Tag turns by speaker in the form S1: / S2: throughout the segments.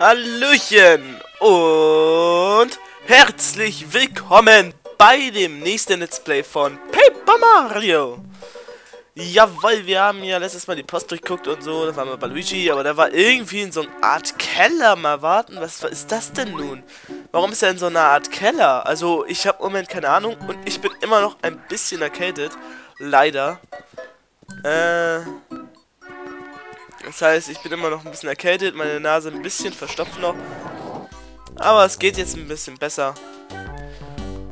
S1: Hallöchen und herzlich willkommen bei dem nächsten Let's Play von Paper Mario. Jawohl, wir haben ja letztes Mal die Post durchguckt und so, da waren wir bei Luigi, aber da war irgendwie in so einer Art Keller. Mal warten, was ist das denn nun? Warum ist er in so einer Art Keller? Also, ich habe im Moment keine Ahnung und ich bin immer noch ein bisschen erkältet. Leider. Äh... Das heißt, ich bin immer noch ein bisschen erkältet, meine Nase ein bisschen verstopft noch. Aber es geht jetzt ein bisschen besser.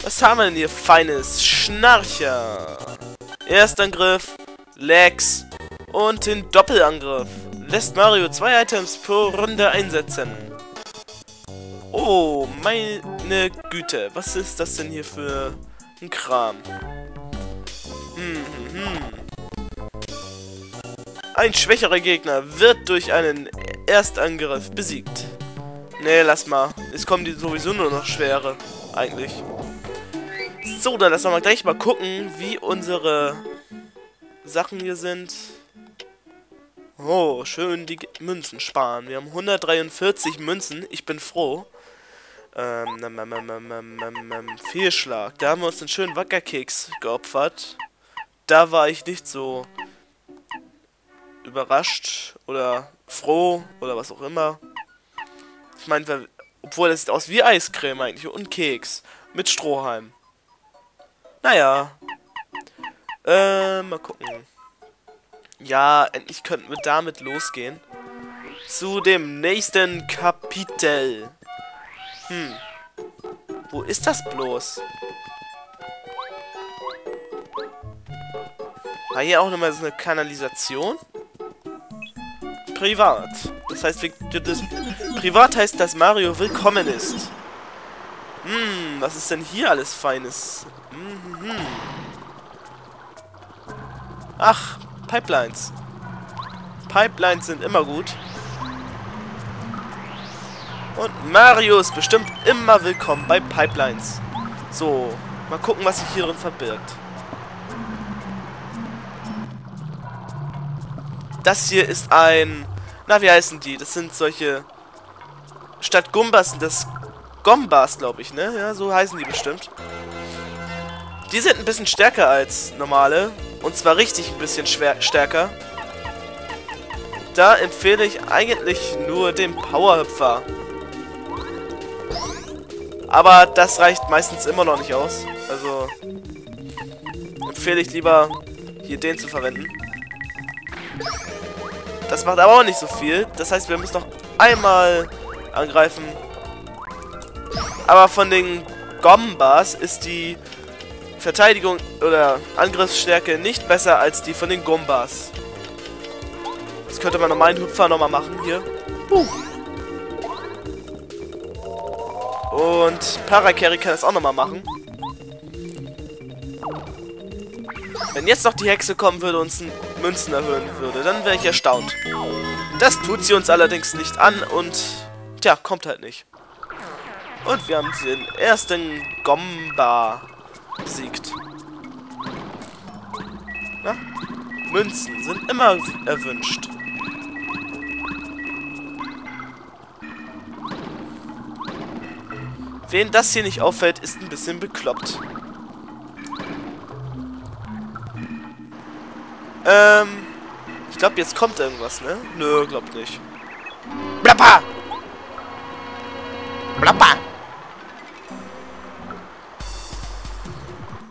S1: Was haben wir denn hier Feines? Schnarcher. Erstangriff, Lex und den Doppelangriff. Lässt Mario zwei Items pro Runde einsetzen. Oh, meine Güte. Was ist das denn hier für ein Kram? Ein schwächerer Gegner wird durch einen Erstangriff besiegt. Nee, lass mal. Es kommen die sowieso nur noch schwere. Eigentlich. So, dann wir mal gleich mal gucken, wie unsere Sachen hier sind. Oh, schön die Münzen sparen. Wir haben 143 Münzen. Ich bin froh. Ähm, ähm, ähm, Fehlschlag. Da haben wir uns einen schönen Wackerkeks geopfert. Da war ich nicht so überrascht oder froh oder was auch immer. Ich meine, obwohl das sieht aus wie Eiscreme eigentlich und Keks mit Strohhalm. Naja. Äh, mal gucken. Ja, endlich könnten wir damit losgehen. Zu dem nächsten Kapitel. Hm. Wo ist das bloß? War hier auch nochmal so eine Kanalisation? Privat. Das heißt, das, privat heißt, dass Mario willkommen ist. Hm, was ist denn hier alles Feines? Hm, hm, hm. Ach, Pipelines. Pipelines sind immer gut. Und Mario ist bestimmt immer willkommen bei Pipelines. So, mal gucken, was sich hier drin verbirgt. Das hier ist ein... Na, wie heißen die? Das sind solche... Statt Gumbas sind das Gombas, glaube ich, ne? Ja, so heißen die bestimmt. Die sind ein bisschen stärker als normale. Und zwar richtig ein bisschen stärker. Da empfehle ich eigentlich nur den Powerhüpfer. Aber das reicht meistens immer noch nicht aus. Also empfehle ich lieber hier den zu verwenden. Das macht aber auch nicht so viel. Das heißt, wir müssen noch einmal angreifen. Aber von den Gombas ist die Verteidigung oder Angriffsstärke nicht besser als die von den Gombas. Das könnte man normalen Hüpfer nochmal machen hier. Und Paracarry kann das auch nochmal machen. Wenn jetzt noch die Hexe kommen würde und uns Münzen erhöhen würde, dann wäre ich erstaunt. Das tut sie uns allerdings nicht an und... Tja, kommt halt nicht. Und wir haben den ersten Gomba besiegt. Na? Münzen sind immer erwünscht. Wen das hier nicht auffällt, ist ein bisschen bekloppt. Ähm, ich glaube, jetzt kommt irgendwas, ne? Nö, glaubt nicht. Blappa! Blappa!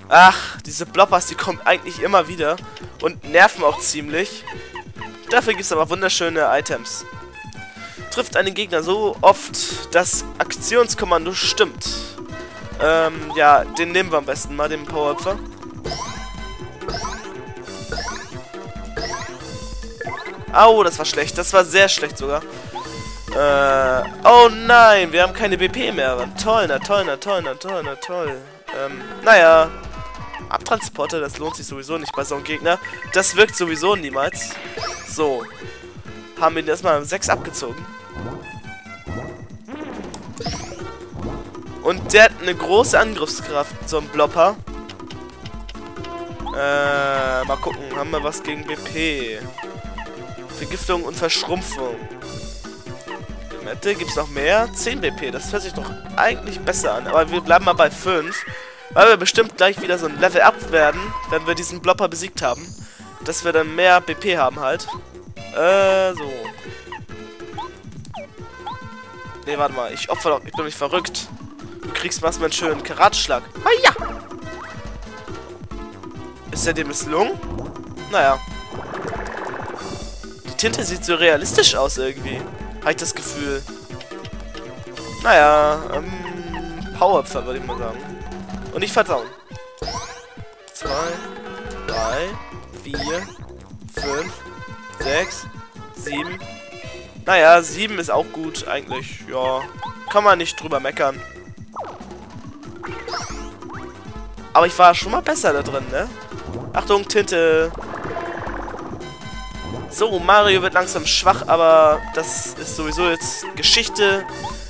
S1: Ach, diese Bloppers, die kommen eigentlich immer wieder und nerven auch ziemlich. Dafür gibt es aber wunderschöne Items. Trifft einen Gegner so oft, dass Aktionskommando stimmt. Ähm, ja, den nehmen wir am besten mal, den Poweropfer. Au, das war schlecht. Das war sehr schlecht sogar. Äh, oh nein, wir haben keine BP mehr. Toll, na toll, na toll, na toll, na toll. Ähm, naja. Abtransporter, das lohnt sich sowieso nicht bei so einem Gegner. Das wirkt sowieso niemals. So. Haben wir ihn erstmal 6 abgezogen. Und der hat eine große Angriffskraft, so ein Blopper. Äh, mal gucken, haben wir was gegen BP? Vergiftung und Verschrumpfung. hätte. Gibt es noch mehr? 10 BP, das hört sich doch eigentlich besser an. Aber wir bleiben mal bei 5. Weil wir bestimmt gleich wieder so ein Level-Up werden, wenn wir diesen Blopper besiegt haben. Dass wir dann mehr BP haben halt. Äh, so. Ne, warte mal. Ich opfer doch. Ich bin nicht verrückt. Du kriegst was einen schönen Karatschlag. Ah ja! Ist er dem misslungen? Naja. Tinte sieht so realistisch aus irgendwie. Habe ich das Gefühl. Naja, ähm, Powerpfer würde ich mal sagen. Und nicht vertrauen. Zwei, drei, vier, fünf, sechs, sieben. Naja, sieben ist auch gut eigentlich. Ja, kann man nicht drüber meckern. Aber ich war schon mal besser da drin, ne? Achtung, Tinte. So, Mario wird langsam schwach, aber das ist sowieso jetzt Geschichte.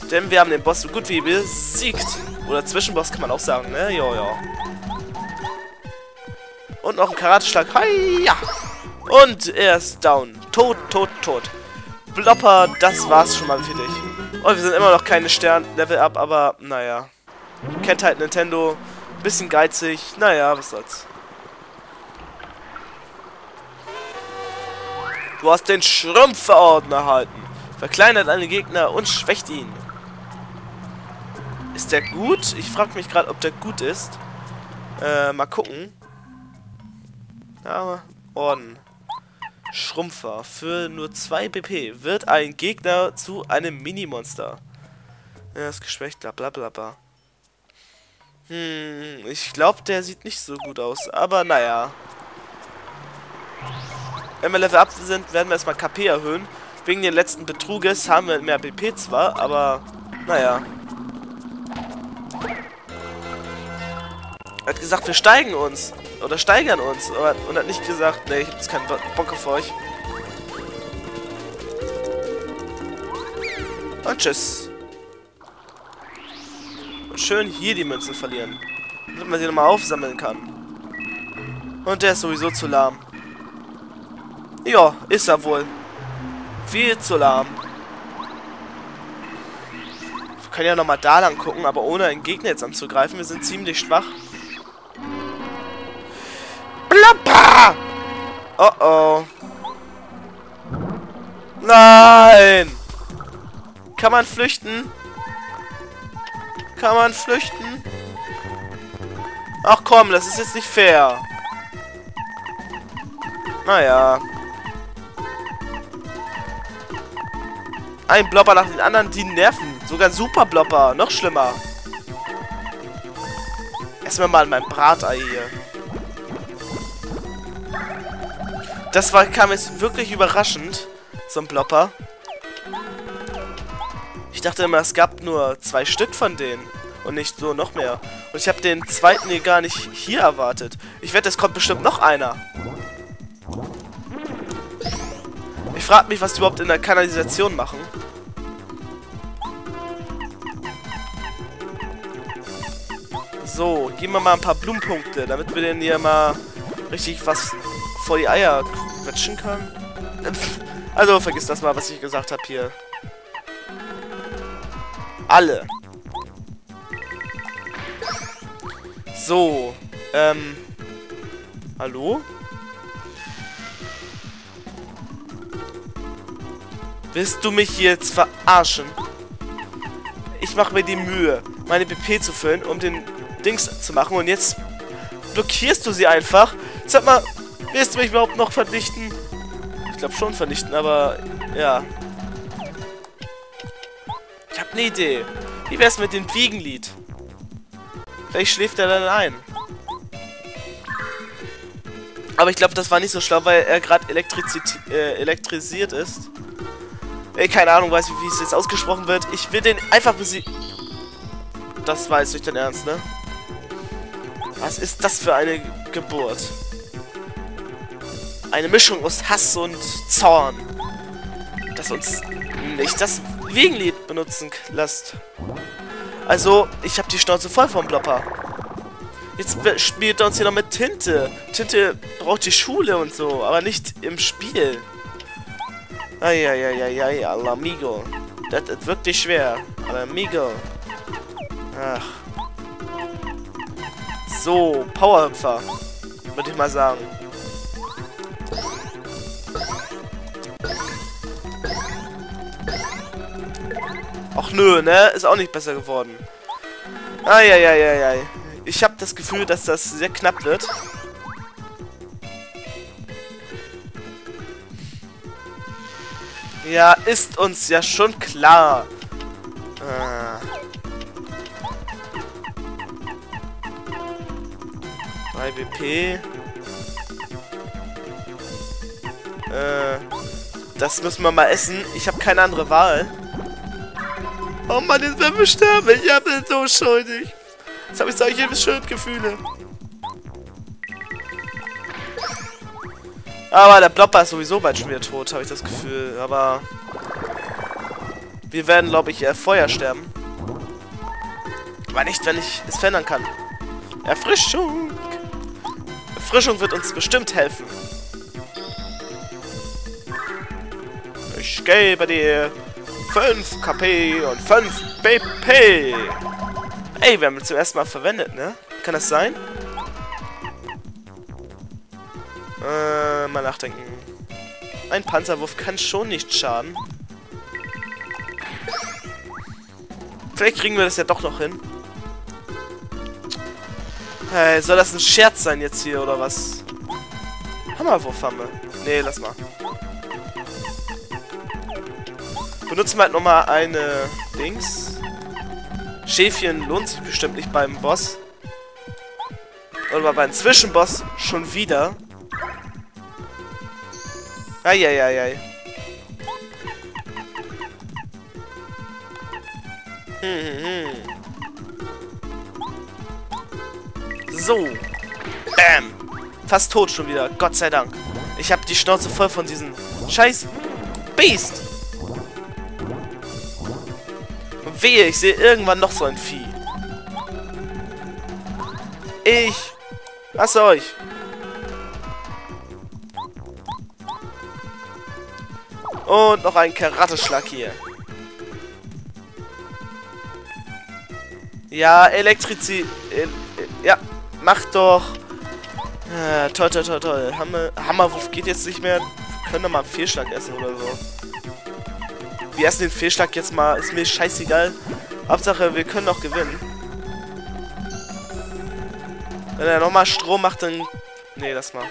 S1: Denn wir haben den Boss so gut wie besiegt. Oder Zwischenboss kann man auch sagen, ne? Ja, ja. Und noch ein Karateschlag. Hiya! Und er ist down. Tot, tot, tot. Blopper, das war's schon mal für dich. Und wir sind immer noch keine Stern-Level-Up, aber naja. Kennt halt Nintendo. Bisschen geizig. Naja, was soll's. Du hast den Schrumpfverorden erhalten. Verkleinert einen Gegner und schwächt ihn. Ist der gut? Ich frage mich gerade, ob der gut ist. Äh, mal gucken. Ja, Orden. Schrumpfer. Für nur 2 BP wird ein Gegner zu einem Minimonster. Er ist geschwächt, bla bla bla bla. Hm, ich glaube, der sieht nicht so gut aus. Aber naja. Wenn wir Level up sind, werden wir erstmal KP erhöhen. Wegen den letzten Betruges haben wir mehr BP zwar, aber naja. Er hat gesagt, wir steigen uns. Oder steigern uns. Und hat nicht gesagt, ne, ich hab jetzt keinen Bock auf euch. Und tschüss. Und schön hier die Münzen verlieren. Damit man sie nochmal aufsammeln kann. Und der ist sowieso zu lahm. Ja, ist er wohl. Viel zu lahm. Wir können ja nochmal da lang gucken, aber ohne einen Gegner jetzt anzugreifen. Wir sind ziemlich schwach. Blappa! Oh oh. Nein! Kann man flüchten? Kann man flüchten? Ach komm, das ist jetzt nicht fair. Naja. Ein Blopper nach den anderen, die nerven. Sogar Super Blopper. Noch schlimmer. Wir mal mein Bratei hier. Das war, kam jetzt wirklich überraschend. So ein Blopper. Ich dachte immer, es gab nur zwei Stück von denen. Und nicht so noch mehr. Und ich habe den zweiten hier gar nicht hier erwartet. Ich wette, es kommt bestimmt noch einer. Frage mich, was die überhaupt in der Kanalisation machen. So, geben wir mal ein paar Blumenpunkte, damit wir den hier mal richtig was vor die Eier quetschen können. Also, vergiss das mal, was ich gesagt habe hier. Alle. So, ähm... Hallo? Willst du mich jetzt verarschen? Ich mache mir die Mühe, meine BP zu füllen, um den Dings zu machen. Und jetzt blockierst du sie einfach. Sag mal, willst du mich überhaupt noch vernichten? Ich glaube schon vernichten, aber ja. Ich habe eine Idee. Wie wär's mit dem Wiegenlied? Vielleicht schläft er dann ein. Aber ich glaube, das war nicht so schlau, weil er gerade äh, elektrisiert ist. Ey, keine Ahnung, weiß wie es jetzt ausgesprochen wird. Ich will den einfach besiegen. Das war jetzt nicht dein Ernst, ne? Was ist das für eine Geburt? Eine Mischung aus Hass und Zorn. Das uns nicht das Wegenlied benutzen lässt. Also, ich habe die Schnauze voll vom Blopper. Jetzt spielt er uns hier noch mit Tinte. Tinte braucht die Schule und so, aber nicht im Spiel. Eieieiei, Alamigo. Das ist wirklich schwer. Aber Amigo. Ach. So, Powerhüpfer. Würde ich mal sagen. Ach nö, ne? Ist auch nicht besser geworden. Eieieiei. Ich habe das Gefühl, dass das sehr knapp wird. Ja, ist uns ja schon klar. Ah. 3 BP. Äh, das müssen wir mal essen. Ich habe keine andere Wahl. Oh Mann, jetzt werden wir sterben. Ich bin so schuldig. Jetzt habe ich solche Schuldgefühle. Aber der Blopper ist sowieso bald schon wieder tot, habe ich das Gefühl. Aber wir werden, glaube ich, äh, Feuer sterben. Aber nicht, wenn ich es verändern kann. Erfrischung. Erfrischung wird uns bestimmt helfen. Ich gebe dir 5 KP und 5 BP. Ey, wir haben ihn zum ersten Mal verwendet, ne? Kann das sein? Äh, mal nachdenken. Ein Panzerwurf kann schon nicht schaden. Vielleicht kriegen wir das ja doch noch hin. Hey, soll das ein Scherz sein jetzt hier, oder was? Hammerwurf haben wir. Nee, lass mal. Benutzen wir halt nochmal eine Dings. Schäfchen lohnt sich bestimmt nicht beim Boss. Oder beim Zwischenboss schon wieder. Eieiei. Hm, hm, hm. So. Bam. Fast tot schon wieder. Gott sei Dank. Ich habe die Schnauze voll von diesem scheiß Beast. Und wehe, ich sehe irgendwann noch so ein Vieh. Ich hasse euch. Und noch ein Karateschlag hier. Ja, Elektrizität. El ja, mach doch. Ja, toll, toll, toll, toll. Hammer, Hammerwurf geht jetzt nicht mehr. Können doch mal einen Fehlschlag essen oder so. Wir essen den Fehlschlag jetzt mal. Ist mir scheißegal. Hauptsache, wir können noch gewinnen. Wenn er nochmal Strom macht, dann... Nee, lass mal.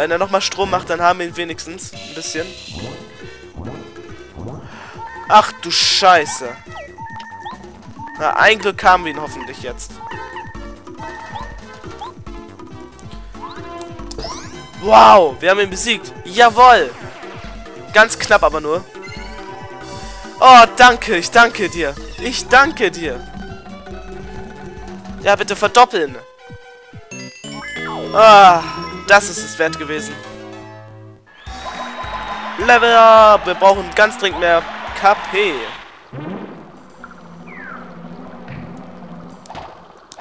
S1: Wenn er nochmal Strom macht, dann haben wir ihn wenigstens. Ein bisschen. Ach du Scheiße. Na, ein Glück haben wir ihn hoffentlich jetzt. Wow, wir haben ihn besiegt. Jawoll. Ganz knapp aber nur. Oh, danke, ich danke dir. Ich danke dir. Ja, bitte verdoppeln. Ah, das ist es wert gewesen. Level up. Wir brauchen ganz dringend mehr KP.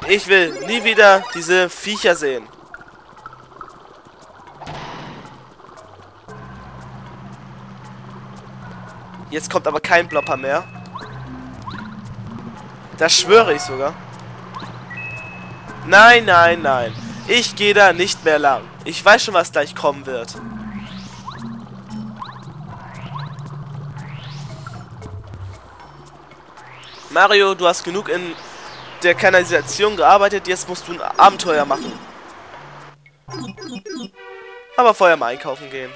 S1: Ich will nie wieder diese Viecher sehen. Jetzt kommt aber kein Blopper mehr. Das schwöre ich sogar. Nein, nein, nein. Ich gehe da nicht mehr lang. Ich weiß schon, was gleich kommen wird. Mario, du hast genug in der Kanalisation gearbeitet, jetzt musst du ein Abenteuer machen. Aber vorher mal einkaufen gehen.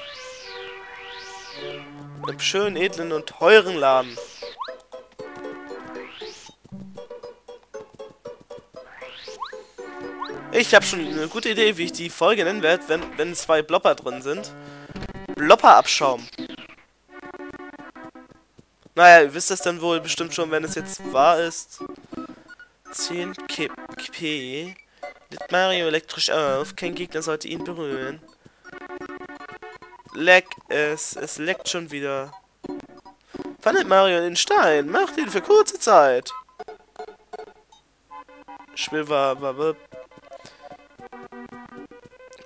S1: Einem schönen, edlen und teuren Laden. Ich habe schon eine gute Idee, wie ich die Folge nennen werde, wenn, wenn zwei Blopper drin sind. Blopper-Abschaum. Naja, ihr wisst das dann wohl bestimmt schon, wenn es jetzt wahr ist. 10 KP. Lädt Mario elektrisch auf. Kein Gegner sollte ihn berühren. Leck es. Es leckt schon wieder. Fandet Mario in den Stein. Macht ihn für kurze Zeit. Spiel war, war, war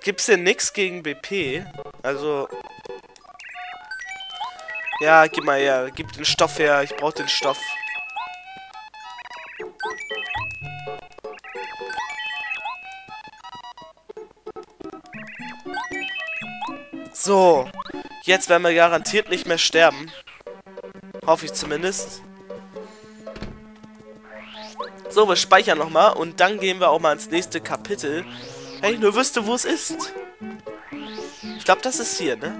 S1: Gibt's denn nix gegen BP? Also... Ja, gib mal her. Gib den Stoff her. Ich brauche den Stoff. So. Jetzt werden wir garantiert nicht mehr sterben. Hoffe ich zumindest. So, wir speichern nochmal und dann gehen wir auch mal ins nächste Kapitel. Hey, nur wüsste, wo es ist. Ich glaube, das ist hier, ne?